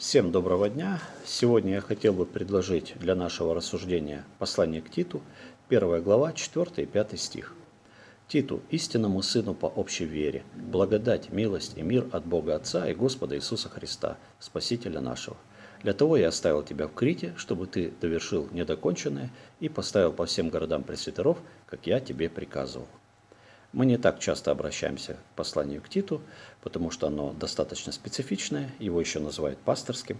Всем доброго дня! Сегодня я хотел бы предложить для нашего рассуждения послание к Титу, 1 глава, 4 и 5 стих. Титу, истинному сыну по общей вере, благодать, милость и мир от Бога Отца и Господа Иисуса Христа, Спасителя нашего. Для того я оставил тебя в Крите, чтобы ты довершил недоконченное и поставил по всем городам пресвитеров, как я тебе приказывал. Мы не так часто обращаемся к посланию к Титу, потому что оно достаточно специфичное, его еще называют пасторским.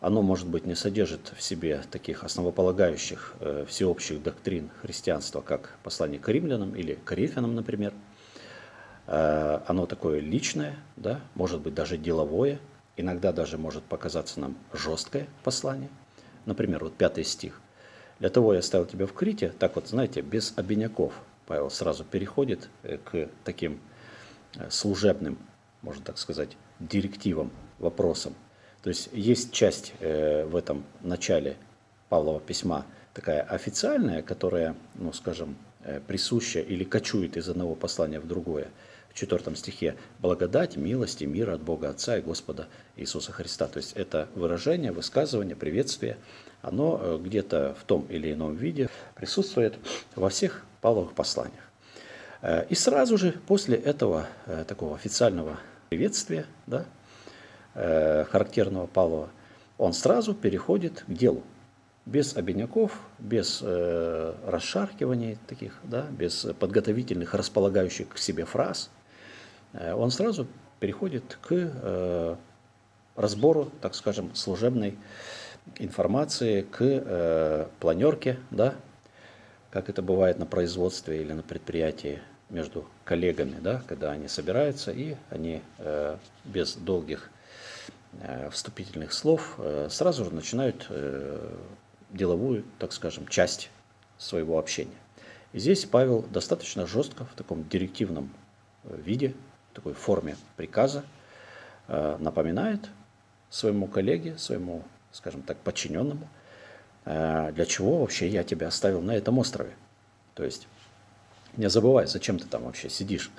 Оно, может быть, не содержит в себе таких основополагающих э, всеобщих доктрин христианства, как послание к римлянам или к Коринфянам, например. Э, оно такое личное, да, может быть, даже деловое, иногда даже может показаться нам жесткое послание. Например, вот пятый стих. «Для того я оставил тебя в Крите», так вот, знаете, без обиняков – Павел сразу переходит э, к таким э, служебным, можно так сказать, директивам, вопросам. То есть есть часть э, в этом начале Павлова письма такая официальная, которая, ну скажем, присуща или кочует из одного послания в другое. В четвертом стихе «Благодать, милость и мир от Бога Отца и Господа Иисуса Христа». То есть это выражение, высказывание, приветствие, оно где-то в том или ином виде присутствует во всех Павловых посланиях. Э, и сразу же после этого э, такого официального приветствия, да, э, характерного Павлова, он сразу переходит к делу. Без обиняков, без э, расшаркиваний таких, да, без подготовительных, располагающих к себе фраз, э, он сразу переходит к э, разбору, так скажем, служебной информации, к э, планерке, да, как это бывает на производстве или на предприятии между коллегами, да, когда они собираются и они э, без долгих э, вступительных слов э, сразу же начинают э, деловую, так скажем, часть своего общения. И здесь Павел достаточно жестко в таком директивном э, виде, в такой форме приказа э, напоминает своему коллеге, своему, скажем так, подчиненному, для чего вообще я тебя оставил на этом острове? То есть не забывай, зачем ты там вообще сидишь,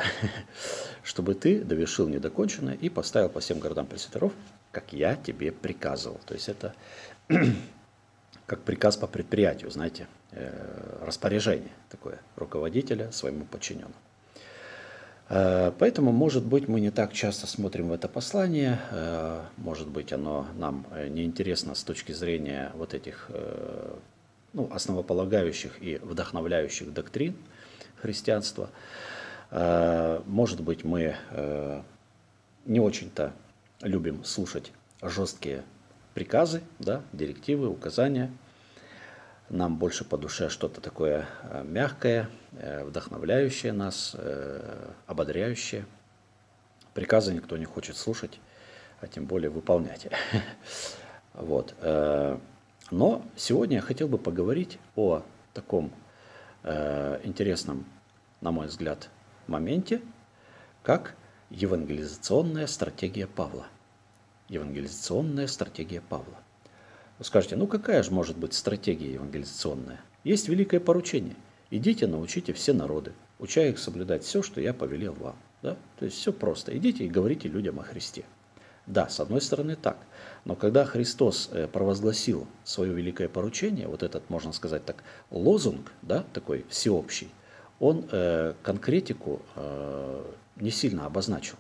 чтобы ты довершил недоконченное и поставил по всем городам пресвитеров, как я тебе приказывал. То есть это как приказ по предприятию, знаете, э, распоряжение такое руководителя своему подчиненному. Э, поэтому, может быть, мы не так часто смотрим в это послание, э, может быть, оно нам э, неинтересно с точки зрения вот этих ну, основополагающих и вдохновляющих доктрин христианства. Может быть, мы не очень-то любим слушать жесткие приказы, да, директивы, указания – нам больше по душе что-то такое э, мягкое, э, вдохновляющее нас, э, ободряющее. Приказы никто не хочет слушать, а тем более выполнять. Вот. Но сегодня я хотел бы поговорить о таком интересном, на мой взгляд, моменте, как евангелизационная стратегия Павла. Евангелизационная стратегия Павла. Вы скажете, ну какая же может быть стратегия евангелизационная? Есть великое поручение. Идите, научите все народы, уча их соблюдать все, что я повелел вам. Да? То есть все просто. Идите и говорите людям о Христе. Да, с одной стороны так. Но когда Христос э, провозгласил свое великое поручение, вот этот, можно сказать так, лозунг, да, такой всеобщий, он э, конкретику э, не сильно обозначил.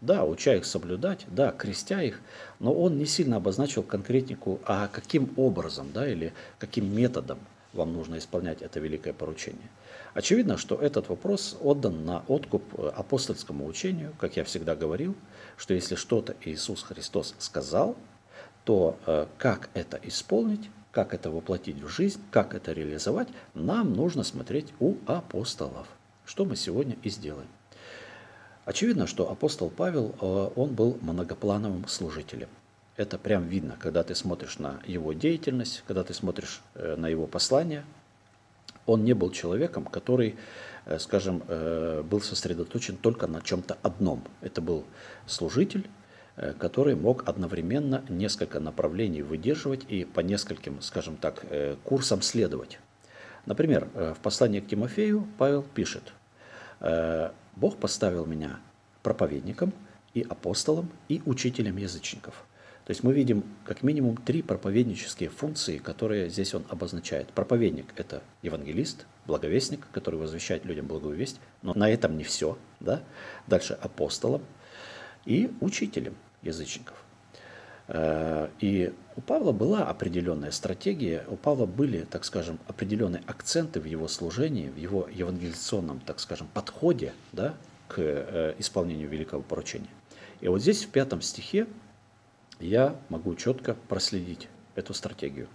Да, уча их соблюдать, да, крестя их, но он не сильно обозначил конкретику, а каким образом, да, или каким методом вам нужно исполнять это великое поручение. Очевидно, что этот вопрос отдан на откуп э, апостольскому учению, как я всегда говорил, что если что-то Иисус Христос сказал, то э, как это исполнить, как это воплотить в жизнь, как это реализовать, нам нужно смотреть у апостолов, что мы сегодня и сделаем. Очевидно, что апостол Павел, э, он был многоплановым служителем. Это прям видно, когда ты смотришь на его деятельность, когда ты смотришь э, на его послание. Он не был человеком, который, э, скажем, был сосредоточен только на чем-то одном. Это был служитель, который мог одновременно несколько направлений выдерживать и по нескольким, скажем так, курсам следовать. Например, в послании к Тимофею Павел пишет, Бог поставил меня проповедником и апостолом и учителем язычников. То есть мы видим как минимум три проповеднические функции, которые здесь он обозначает. Проповедник – это евангелист, благовестник, который возвещает людям благую весть, но на этом не все. Да? Дальше апостолом и учителем язычников. Э, и у Павла была определенная стратегия, у Павла были, так скажем, определенные акценты в его служении, в его евангелизационном, так скажем, подходе да, к э, исполнению великого поручения. И вот здесь в пятом стихе я могу четко проследить эту стратегию.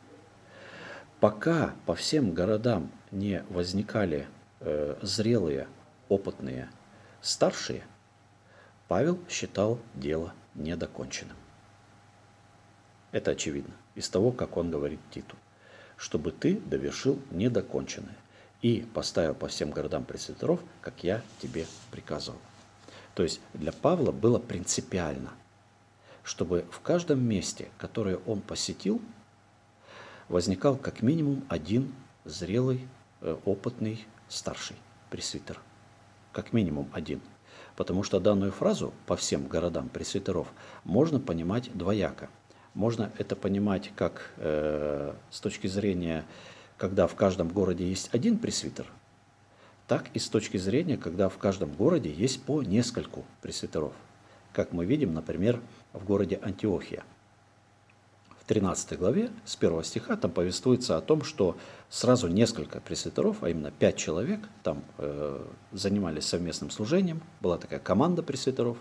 Пока по всем городам не возникали э, зрелые, опытные, старшие, Павел считал дело недоконченным. Это очевидно из того, как он говорит Титу. Чтобы ты довершил недоконченное и поставил по всем городам пресвитеров, как я тебе приказывал. То есть для Павла было принципиально – чтобы в каждом месте, которое он посетил, возникал как минимум один зрелый, э, опытный, старший пресвитер. Как минимум один. Потому что данную фразу по всем городам пресвитеров можно понимать двояко. Можно это понимать как э, с точки зрения, когда в каждом городе есть один пресвитер, так и с точки зрения, когда в каждом городе есть по нескольку пресвитеров. Как мы видим, например, в городе Антиохия. В 13 главе с 1 стиха там повествуется о том, что сразу несколько пресвитеров, а именно пять человек, там э, занимались совместным служением, была такая команда пресвитеров.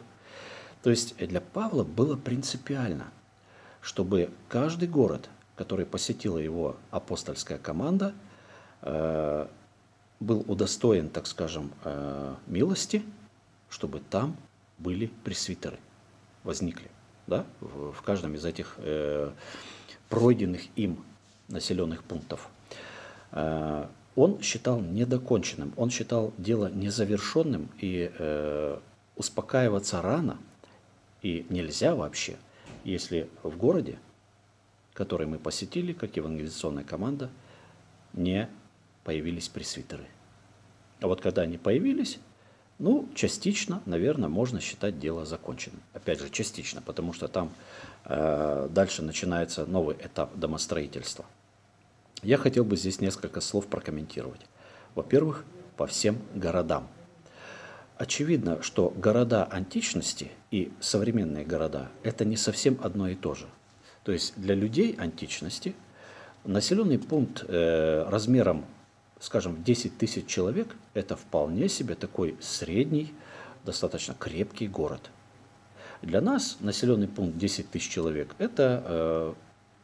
То есть для Павла было принципиально, чтобы каждый город, который посетила его апостольская команда, э, был удостоен, так скажем, э, милости, чтобы там были пресвитеры, возникли да, в, каждом из этих э, пройденных им населенных пунктов. Он считал недоконченным, он считал дело незавершенным и успокаиваться рано и нельзя вообще, если в городе, который мы посетили, как евангелизационная команда, не появились пресвитеры. А вот когда они появились, ну, частично, наверное, можно считать дело законченным. Опять же, частично, потому что там э, дальше начинается новый этап домостроительства. Я хотел бы здесь несколько слов прокомментировать. Во-первых, по всем городам. Очевидно, что города античности и современные города – это не совсем одно и то же. То есть для людей античности населенный пункт э, размером скажем, 10 тысяч человек – это вполне себе такой средний, достаточно крепкий город. Для нас населенный пункт 10 тысяч человек – это э,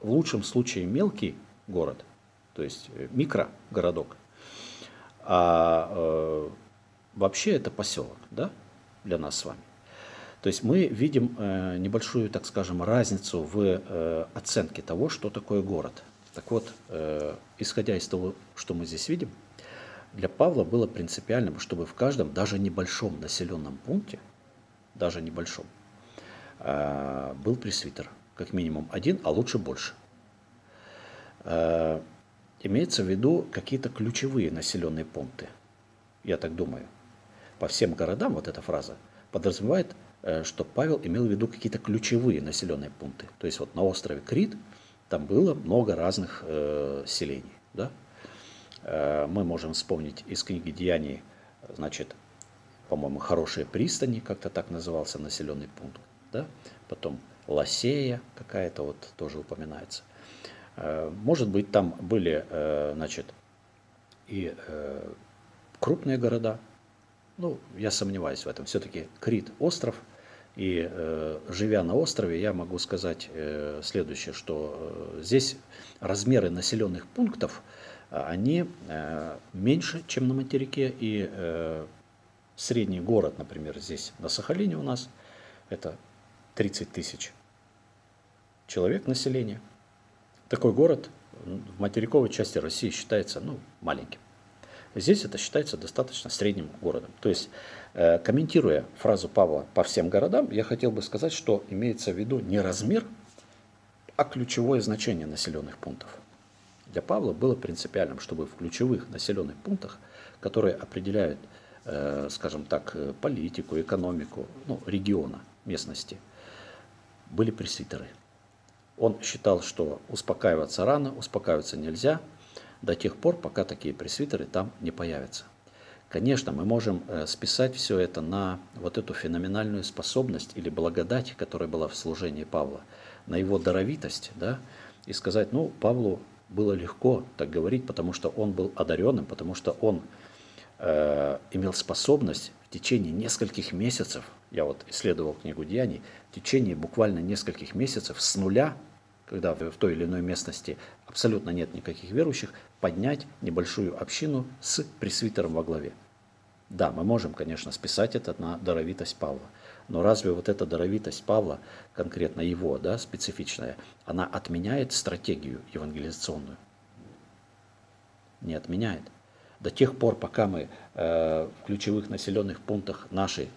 в лучшем случае мелкий город, то есть э, микрогородок. А э, вообще это поселок да, для нас с вами. То есть мы видим э, небольшую, так скажем, разницу в э, оценке того, что такое город – так вот, э, исходя из того, что мы здесь видим, для Павла было принципиальным, чтобы в каждом, даже небольшом населенном пункте, даже небольшом, был пресвитер. Как минимум один, а лучше больше. Имеется в виду какие-то ключевые населенные пункты. Я так думаю. По всем городам вот эта фраза подразумевает, э, что Павел имел в виду какие-то ключевые населенные пункты. То есть вот на острове Крит – там было много разных э, селений. Да? Э, мы можем вспомнить из книги Деяний, значит, по-моему, хорошие пристани, как-то так назывался населенный пункт. Да? Потом Лосея какая-то вот тоже упоминается. Э, может быть, там были, э, значит, и э, крупные города. Ну, я сомневаюсь в этом. Все-таки Крит – остров – и э, живя на острове, я могу сказать э, следующее, что э, здесь размеры населенных пунктов, э, они э, меньше, чем на материке, и э, средний город, например, здесь на Сахалине у нас, это 30 тысяч человек населения. Такой город в материковой части России считается ну, маленьким. Здесь это считается достаточно средним городом. То есть, э, комментируя фразу Павла по всем городам, я хотел бы сказать, что имеется в виду не размер, а ключевое значение населенных пунктов. Для Павла было принципиальным, чтобы в ключевых населенных пунктах, которые определяют, э, скажем так, политику, экономику ну, региона, местности, были пресвитеры. Он считал, что успокаиваться рано, успокаиваться нельзя до тех пор, пока такие пресвитеры там не появятся. Конечно, мы можем э, списать все это на вот эту феноменальную способность или благодать, которая была в служении Павла, на его даровитость, да, и сказать, ну, Павлу было легко так говорить, потому что он был одаренным, потому что он э, имел способность в течение нескольких месяцев, я вот исследовал книгу Деяний, в течение буквально нескольких месяцев с нуля, когда в той или иной местности абсолютно нет никаких верующих, поднять небольшую общину с пресвитером во главе. Да, мы можем, конечно, списать это на даровитость Павла. Но разве вот эта даровитость Павла, конкретно его, да, специфичная, она отменяет стратегию евангелизационную? Не отменяет. До тех пор, пока мы э, в ключевых населенных пунктах нашей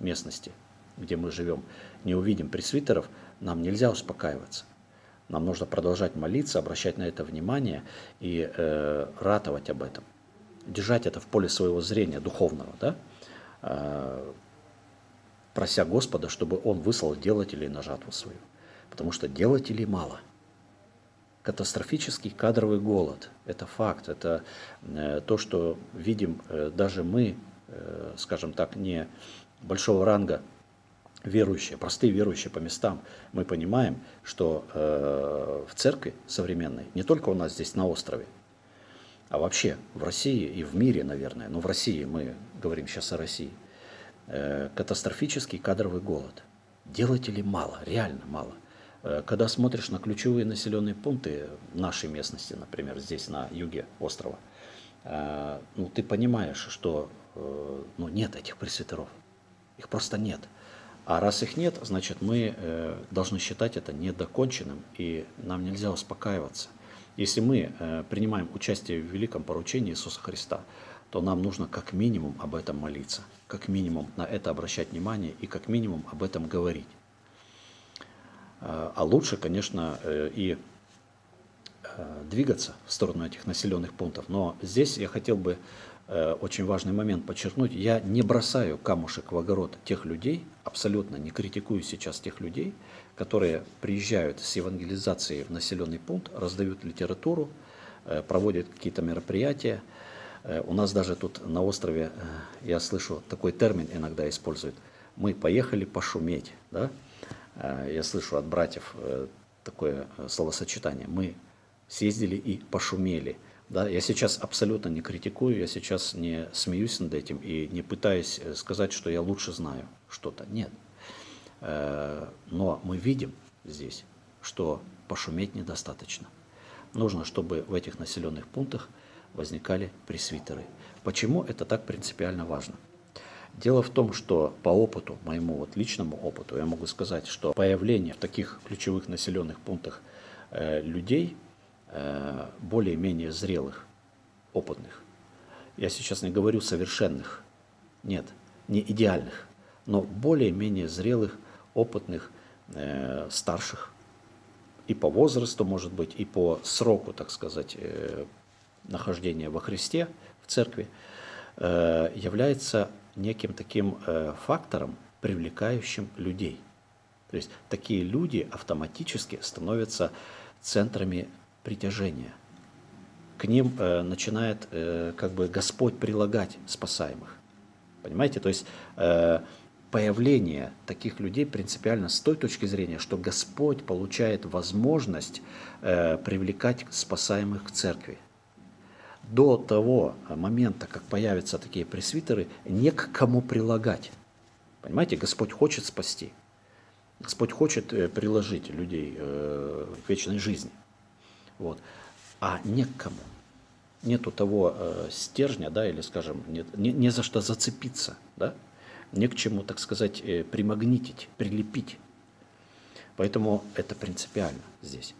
местности, где мы живем, не увидим пресвитеров, нам нельзя успокаиваться. Нам нужно продолжать молиться, обращать на это внимание и э, ратовать об этом. Держать это в поле своего зрения духовного, да? Э, прося Господа, чтобы Он выслал делателей на жатву свою. Потому что делателей мало. Катастрофический кадровый голод – это факт, это э, то, что видим э, даже мы, э, скажем так, не большого ранга верующие, простые верующие по местам, мы понимаем, что э, в церкви современной, не только у нас здесь на острове, а вообще в России и в мире, наверное, но в России мы говорим сейчас о России, э, катастрофический кадровый голод. Делателей мало, реально мало. Э, когда смотришь на ключевые населенные пункты нашей местности, например, здесь на юге острова, э, ну, ты понимаешь, что э, ну, нет этих пресвитеров. Их просто нет. А раз их нет, значит мы э, должны считать это недоконченным, и нам нельзя успокаиваться. Если мы э, принимаем участие в великом поручении Иисуса Христа, то нам нужно как минимум об этом молиться, как минимум на это обращать внимание и как минимум об этом говорить. Э, а лучше, конечно, и двигаться в сторону этих населенных пунктов. Но здесь я хотел бы очень важный момент подчеркнуть. Я не бросаю камушек в огород тех людей, абсолютно не критикую сейчас тех людей, которые приезжают с евангелизацией в населенный пункт, раздают литературу, э, проводят какие-то мероприятия. Э, у нас даже тут на острове, я слышу, такой термин иногда используют. Мы поехали пошуметь. Да? Я слышу от братьев такое словосочетание. Мы съездили и пошумели. Да, я сейчас абсолютно не критикую, я сейчас не смеюсь над этим и не пытаюсь э, сказать, что я лучше знаю что-то. Нет. Э, но мы видим здесь, что пошуметь недостаточно. Нужно, чтобы в этих населенных пунктах возникали пресвитеры. Почему это так принципиально важно? Дело в том, что по опыту, моему вот личному опыту, я могу сказать, что появление в таких ключевых населенных пунктах э, людей, более-менее зрелых, опытных. Я сейчас не говорю совершенных, нет, не идеальных, но более-менее зрелых, опытных, э, старших. И по возрасту, может быть, и по сроку, так сказать, э, нахождения во Христе, в церкви, э, является неким таким э, фактором, привлекающим людей. То есть такие люди автоматически становятся центрами притяжения. К ним э, начинает э, как бы Господь прилагать спасаемых. Понимаете? То есть э, появление таких людей принципиально с той точки зрения, что Господь получает возможность э, привлекать спасаемых к церкви. До того момента, как появятся такие пресвитеры, не к кому прилагать. Понимаете, Господь хочет спасти. Господь хочет э, приложить людей э, к вечной жизни. Вот. А не к кому. Нету того э, стержня, да, или, скажем, нет, не, не за что зацепиться, да, не к чему, так сказать, э, примагнитить, прилепить. Поэтому это принципиально здесь.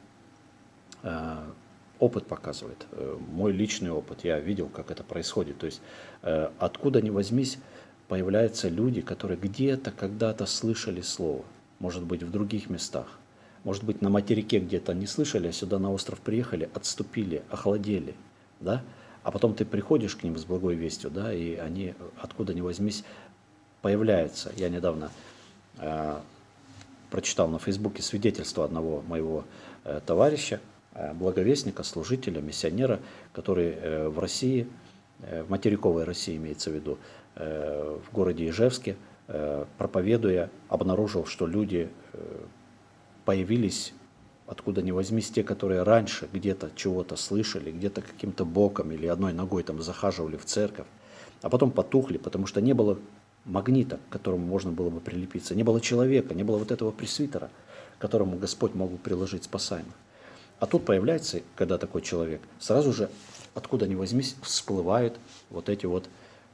Э, опыт показывает, э, мой личный опыт, я видел, как это происходит. То есть э, откуда ни возьмись, появляются люди, которые где-то когда-то слышали слово, может быть, в других местах, может быть, на материке где-то не слышали, а сюда на остров приехали, отступили, охладели, да? А потом ты приходишь к ним с благой вестью, да, и они откуда ни возьмись появляются. Я недавно э, прочитал на Фейсбуке свидетельство одного моего э, товарища, э, благовестника, служителя, миссионера, который э, в России, э, в материковой России имеется в виду, э, в городе Ижевске, э, проповедуя, обнаружил, что люди э, появились откуда ни возьмись, те, которые раньше где-то чего-то слышали, где-то каким-то боком или одной ногой там захаживали в церковь, а потом потухли, потому что не было магнита, к которому можно было бы прилепиться, не было человека, не было вот этого пресвитера, которому Господь мог бы приложить спасаемых. А тут появляется, когда такой человек, сразу же, откуда ни возьмись, всплывают вот эти вот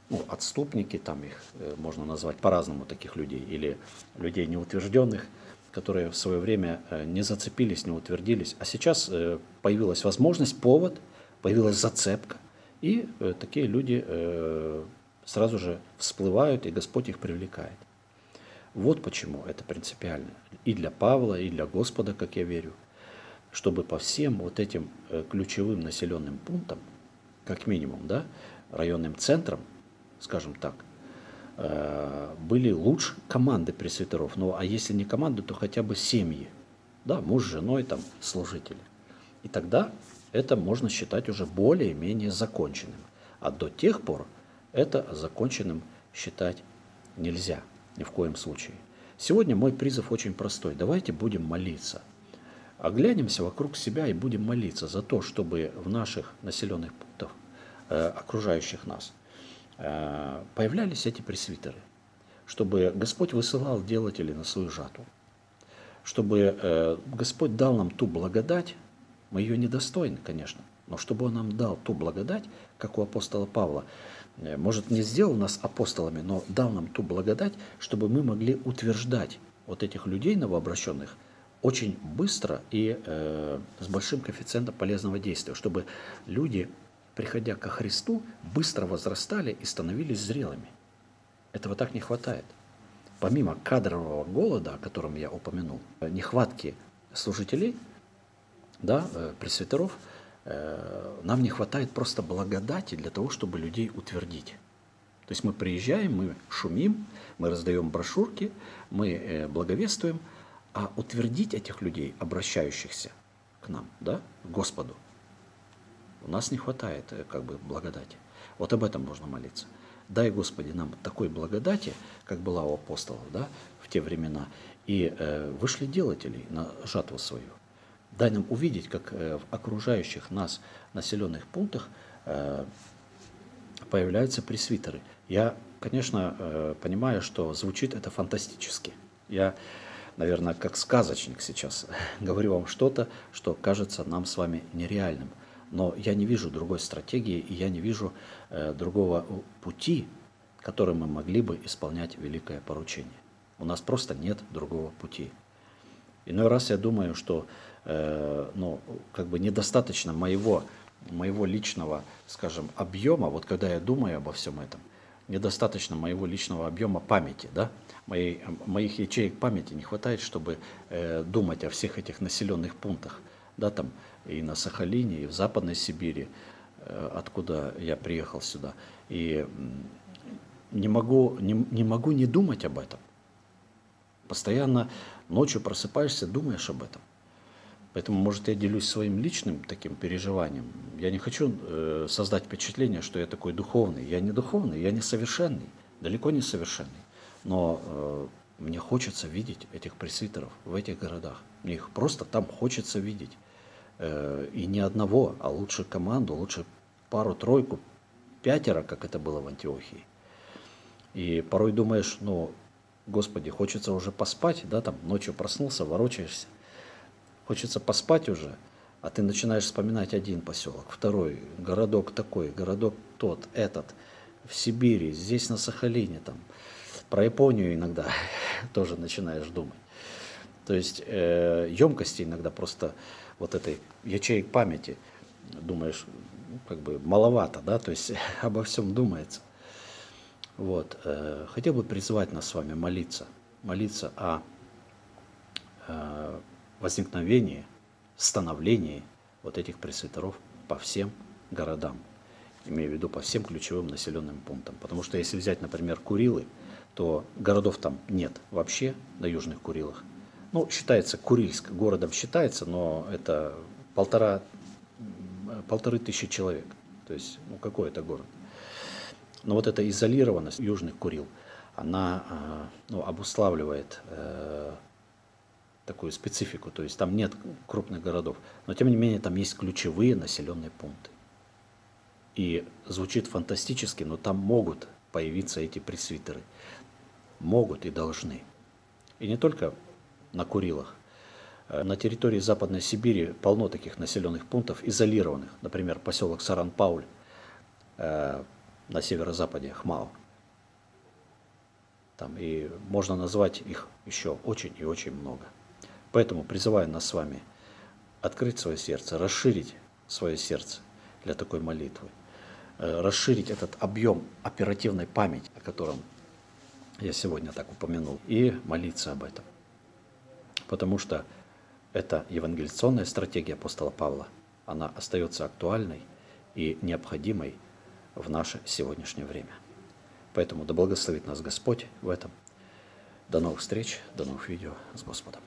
ну, отступники, там их э, можно назвать по-разному таких людей, или людей неутвержденных, которые в свое время э, не зацепились, не утвердились. А сейчас э, появилась возможность, повод, появилась зацепка. И э, такие люди сразу же всплывают, и Господь их привлекает. Вот почему это принципиально. И для Павла, и для Господа, как я верю. Чтобы по всем вот этим ключевым населенным пунктам, как минимум, да, районным центрам, скажем так – были лучше команды пресвитеров. Ну, а если не команды, то хотя бы семьи. Да, муж с женой, там, служители. И тогда это можно считать уже более-менее законченным. А до тех пор это законченным считать нельзя ни в коем случае. Сегодня мой призыв очень простой. Давайте будем молиться. Оглянемся вокруг себя и будем молиться за то, чтобы в наших населенных пунктах, э, окружающих нас, Э, появлялись эти пресвитеры, чтобы Господь высылал делателей на свою жатву, чтобы э, Господь дал нам ту благодать, мы ее недостойны, конечно, но чтобы Он нам дал ту благодать, как у апостола Павла, э, может, не сделал нас апостолами, но дал нам ту благодать, чтобы мы могли утверждать вот этих людей новообращенных очень быстро и э, с большим коэффициентом полезного действия, чтобы люди приходя ко Христу, быстро возрастали и становились зрелыми. Этого так не хватает. Помимо кадрового голода, о котором я упомянул, нехватки служителей, да, э, пресвитеров, э, нам не хватает просто благодати для того, чтобы людей утвердить. То есть мы приезжаем, мы шумим, мы раздаем брошюрки, мы э, благовествуем, а утвердить этих людей, обращающихся к нам, да, к Господу, у нас не хватает э, как бы благодати. Вот об этом можно молиться. Дай, Господи, нам такой благодати, как была у апостолов да, в те времена, и э, вышли делатели на жатву свою. Дай нам увидеть, как э, в окружающих нас населенных пунктах э, появляются пресвитеры. Я, конечно, э, понимаю, что звучит это фантастически. Я, наверное, как сказочник сейчас говорю вам что-то, что кажется нам с вами нереальным – но я не вижу другой стратегии, и я не вижу э, другого пути, которым мы могли бы исполнять великое поручение. У нас просто нет другого пути. Иной раз я думаю, что э, ну, как бы недостаточно моего, моего личного, скажем, объема, вот когда я думаю обо всем этом, недостаточно моего личного объема памяти, да, моей, моих ячеек памяти не хватает, чтобы э, думать о всех этих населенных пунктах, да, там, и на Сахалине, и в Западной Сибири, э, откуда я приехал сюда. И не могу не, не могу не думать об этом. Постоянно ночью просыпаешься, думаешь об этом. Поэтому, может, я делюсь своим личным таким переживанием. Я не хочу э, создать впечатление, что я такой духовный. Я не духовный, я не совершенный, далеко не совершенный. Но э, мне хочется видеть этих пресвитеров в этих городах. Мне их просто там хочется видеть. Э, и не одного, а лучше команду, лучше пару-тройку, пятеро, как это было в Антиохии. И порой думаешь, ну, Господи, хочется уже поспать, да, там ночью проснулся, ворочаешься, хочется поспать уже, а ты начинаешь вспоминать один поселок, второй, городок такой, городок тот, этот, в Сибири, здесь на Сахалине, там, про Японию иногда тоже начинаешь думать. То есть э, емкости иногда просто вот этой ячеек памяти, думаешь, ну, как бы маловато, да, то есть обо всем думается. Вот. Э, хотел бы призвать нас с вами молиться, молиться о э, возникновении, становлении вот этих пресвитеров по всем городам, имею в виду по всем ключевым населенным пунктам. Потому что если взять, например, Курилы, то городов там нет вообще на Южных Курилах. Ну, считается Курильск, городом считается, но это полтора, полторы тысячи человек. То есть, ну, какой это город? Но вот эта изолированность южных Курил, она а, ну, обуславливает э, такую специфику, то есть там нет крупных городов, но тем не менее там есть ключевые населенные пункты. И звучит фантастически, но там могут появиться эти пресвитеры. Могут и должны. И не только на Курилах. Э, на территории Западной Сибири полно таких населенных пунктов, изолированных. Например, поселок Саран-Пауль э, на северо-западе Хмао. Там и можно назвать их еще очень и очень много. Поэтому призываю нас с вами открыть свое сердце, расширить свое сердце для такой молитвы, э, расширить этот объем оперативной памяти, о котором я сегодня так упомянул, и молиться об этом. Потому что эта евангелизационная стратегия апостола Павла, она остается актуальной и необходимой в наше сегодняшнее время. Поэтому да благословит нас Господь в этом. До новых встреч, до новых видео с Господом.